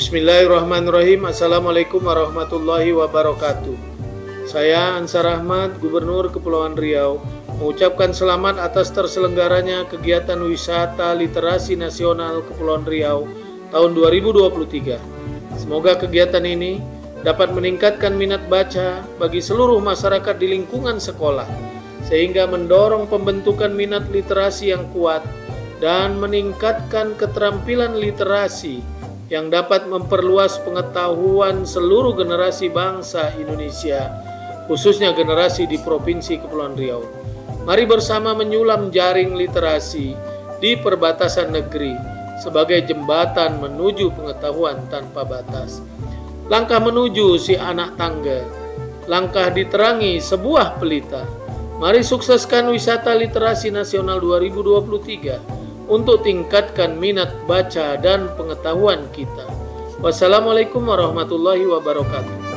Bismillahirrahmanirrahim. Assalamualaikum warahmatullahi wabarakatuh. Saya Ansar Ahmad, Gubernur Kepulauan Riau, mengucapkan selamat atas terselenggaranya kegiatan wisata literasi nasional Kepulauan Riau tahun 2023. Semoga kegiatan ini dapat meningkatkan minat baca bagi seluruh masyarakat di lingkungan sekolah, sehingga mendorong pembentukan minat literasi yang kuat dan meningkatkan keterampilan literasi yang dapat memperluas pengetahuan seluruh generasi bangsa Indonesia, khususnya generasi di Provinsi Kepulauan Riau. Mari bersama menyulam jaring literasi di perbatasan negeri sebagai jembatan menuju pengetahuan tanpa batas. Langkah menuju si anak tangga, langkah diterangi sebuah pelita. Mari sukseskan wisata literasi nasional 2023 untuk tingkatkan minat baca dan pengetahuan kita. Wassalamualaikum warahmatullahi wabarakatuh.